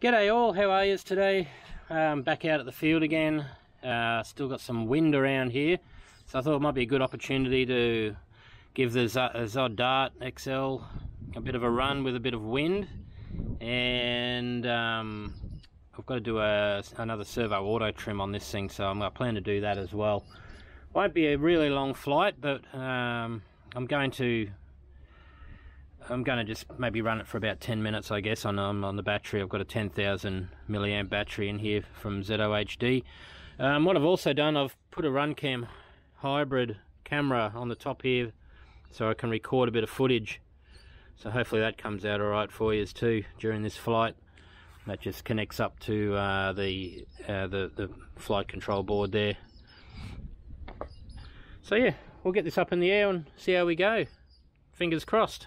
G'day all, how are you today? Um, back out at the field again. Uh, still got some wind around here, so I thought it might be a good opportunity to give the ZOHD Dart XL a bit of a run with a bit of wind. And um, I've got to do a, another servo auto trim on this thing, so I'm to plan to do that as well. Won't be a really long flight, but um, I'm going to I'm going to just maybe run it for about 10 minutes I guess on, on the battery. I've got a 10,000 milliamp battery in here from ZOHD. Um, what I've also done, I've put a Runcam hybrid camera on the top here so I can record a bit of footage. So hopefully that comes out alright for you too during this flight. That just connects up to uh, the, uh, the, the flight control board there. So yeah, we'll get this up in the air and see how we go. Fingers crossed.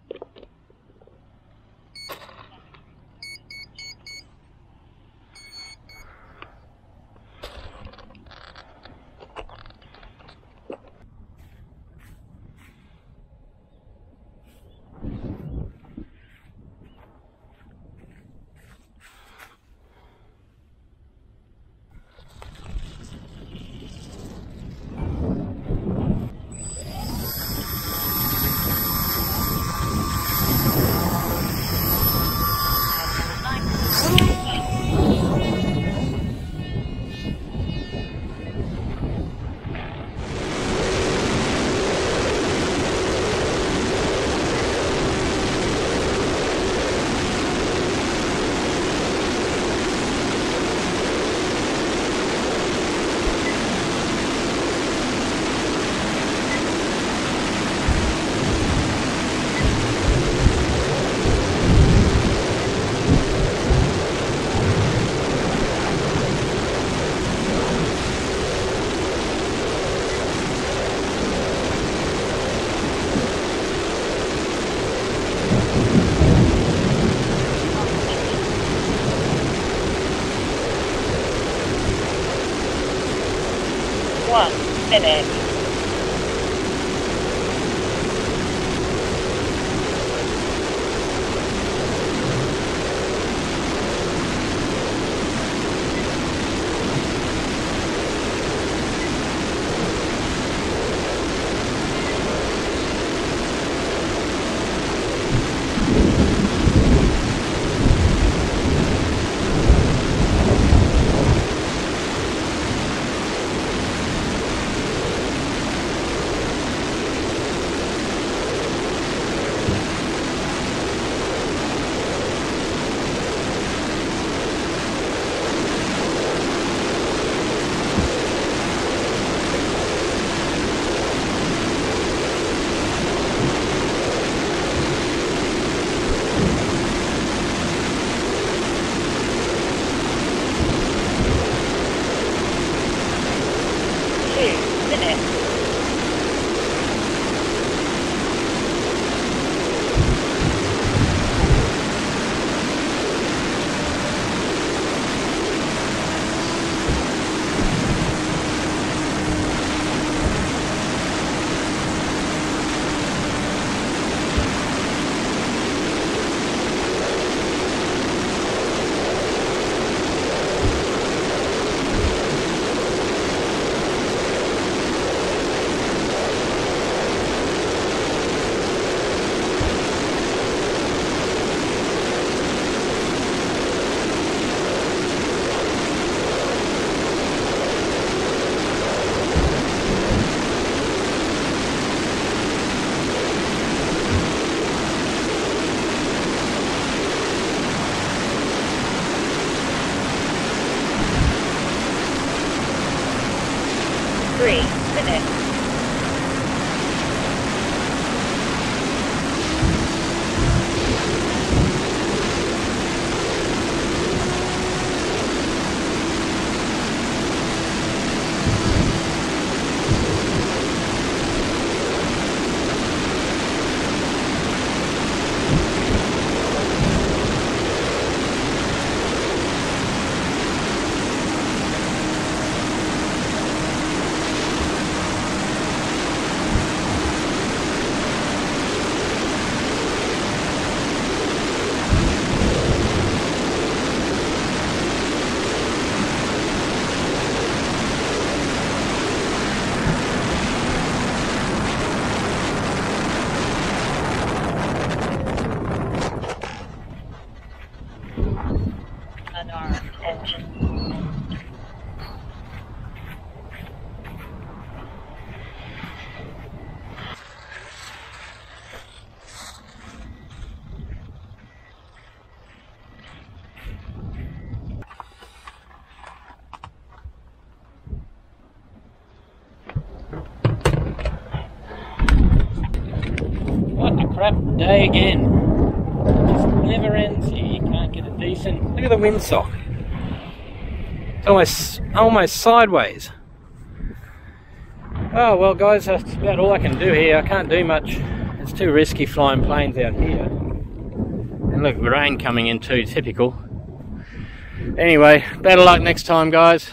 one minute. minutes three, finish. Day again. It just never ends here. You can't get a decent. Look at the windsock. It's almost almost sideways. Oh well, guys, that's about all I can do here. I can't do much. It's too risky flying planes out here. And look, the rain coming in too. Typical. Anyway, better luck next time, guys.